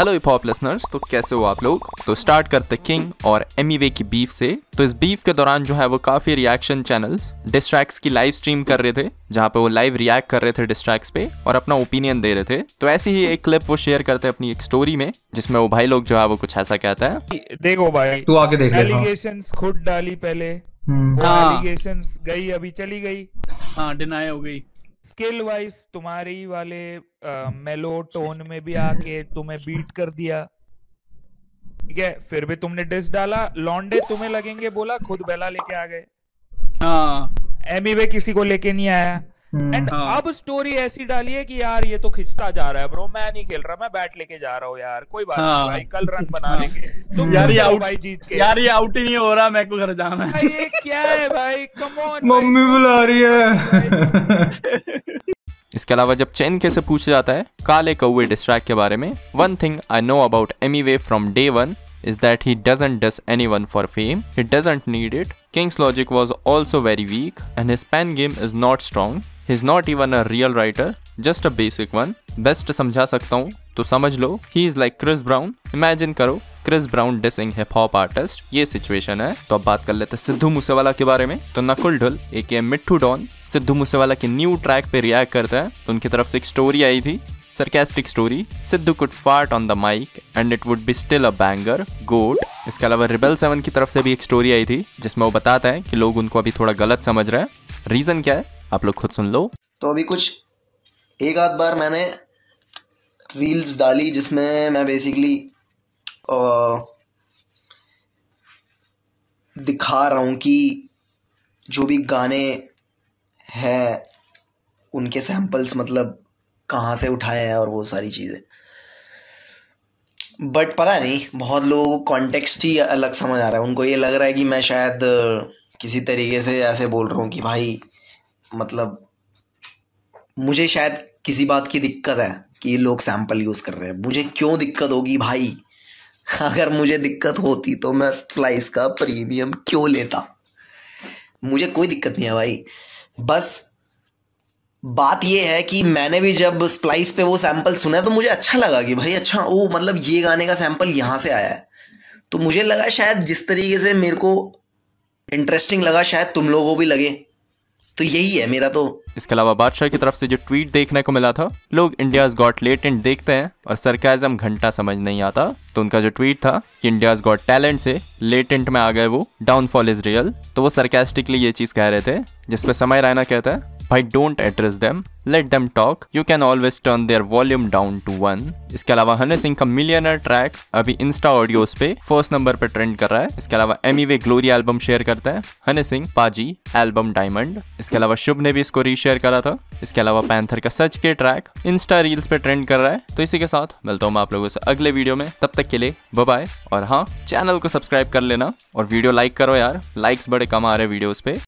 Hello hip hop listeners तो कैसे हो आप लोग? तो स्टार्ट करते किंग और एमीवे की बीफ से। तो इस बीफ के दौरान जो है वो काफ़ी रिएक्शन चैनल्स डिस्ट्रैक्स की लाइव स्ट्रीम कर रहे थे जहाँ पे वो लाइव रिएक्ट कर रहे थे डिस्ट्रैक्स पे और अपना ओपिनियन दे रहे थे। तो ऐसी ही एक क्लिप वो शेयर करते हैं अपनी एक स्टोरी में जिसमें वो भाई लोग जो है वो कुछ ऐसा कहता है। देखो भाई तू आके देख। एलिगेशन खुद डाली पहले। हम्म। हाँ। एलिगेशन गई अभी चली गई। हाँ डिनाई हो गई। स्किल वाइज तुम्हारी वाले मेलो टोन में भी आके तुम्हें बीट कर दिया। ठीक है? फिर भी तुमने डिस डाला। लॉन्डे तुम्हें लगेंगे बोला खुद बेला लेके आ गए। हाँ। एमी किसी को लेके नहीं आया। एंड हाँ। अब स्टोरी ऐसी डाली है कि यार ये तो खिंचता जा रहा है ब्रो मैं नहीं खेल रहा मैं बैट लेके जा रहा हूँ यार कोई बात हाँ। नहीं भाई कल रन बना हाँ। लेंगे तुम यार ये आउट भाई जीत के यार ये आउट ही नहीं हो रहा मेरे को घर जाना है ये क्या है भाई कम ऑन मम्मी बुला रही है इसके अलावा जब चैन के से पूछा जाता है काले कौए डिस्ट्रैक्ट के बारे में one thing I know about Emiway from day one is that he doesn't diss anyone for fame, he doesn't need it. King's logic was also very weak, and his pen game is not strong. He's not even a real writer, just a basic one. Best समझा सकता हूँ तो समझ लो। He is like Chris Brown imagine करो Chris Brown dissing hip hop artist ये situation है। तो अब बात कर लेते हैं सिद्धू मूसेवाला के बारे में। तो नकुल ढुल एक मिट्टू डॉन सिद्धू मूसेवाला के न्यू ट्रैक पे रिएक्ट करता है। तो उनकी तरफ़ से एक स्टोरी आई थी। Sarcastic story. Sidhu could fart on the mic and it would be still a banger. Goat. इसके अलावा रिबल सेवन की तरफ़ से भी एक स्टोरी आई थी जिसमें वो बताता है कि लोग उनको अभी थोड़ा गलत समझ रहे हैं। रीजन क्या है? आप लोग खुद सुन लो। तो अभी कुछ एक आध बार मैंने रील्स डाली जिसमें मैं बेसिकली दिखा रहा हूँ कि जो भी गाने हैं, उनके सैम्पल्स मतलब कहाँ से उठाए हैं और वो सारी चीज़ें। बट पता नहीं, बहुत लोगों को कॉन्टेक्स्ट ही अलग समझ आ रहा है। उनको ये लग रहा है कि मैं शायद किसी तरीके से ऐसे बोल रहा हूँ कि भाई मतलब मुझे शायद किसी बात की दिक्कत है कि ये लोग सैंपल यूज़ कर रहे हैं। मुझे क्यों दिक्कत होगी भाई? अगर मुझे दिक्कत होती तो मैं स्प्लाइस का प्रीमियम क्यों लेता? मुझे कोई दिक्कत नहीं है भाई। बस, बात ये है कि मैंने भी जब स्प्लाइस पे वो सैंपल सुना तो मुझे अच्छा लगा कि भाई अच्छा वो मतलब ये गाने का सैंपल यहाँ से आया है। तो मुझे लगा शायद जिस तरीके से मेरे को इंटरेस्टिंग लगा, शायद तुम लोगों को भी लगे। तो यही है, मेरा तो इसके अलावा बादशाह की तरफ़ से जो ट्वीट देखने को मिला था, लोग इंडियाज गॉट लेटेंट देखते हैं और सरकाजम घंटा समझ नहीं आता। तो उनका जो ट्वीट था कि इंडिया गॉट टैलेंट से लेटेंट में आ गए वो डाउनफॉल इज़ रियल तो वो सरकास्टिकली ये चीज़ कह रहे थे, जिसपे समय रायना कहता है भाई don't address them let them talk you can always turn their volume down to one इसके अलावा हनी सिंह का मिलियनर ट्रैक अभी इंस्टा ऑडियोज पे फ़र्स्ट नंबर पे ट्रेंड कर रहा है। इसके अलावा Emiway glory album share करता है। हनी सिंह पाजी एल्बम डायमंड इसके अलावा शुभ ने भी इसको रीशेयर करा था। इसके अलावा पैंथर का सच के ट्रैक इंस्टा रील्स पे ट्रेंड कर रहा है। तो इसी के साथ मिलता हूँ मैं आप लोगों से अगले वीडियो में। तब तक के लिए बाय और हाँ चैनल को सब्सक्राइब कर लेना। और वीडियो लाइक करो यार। लाइक्स बड़े कम आ रहे वीडियोस पे।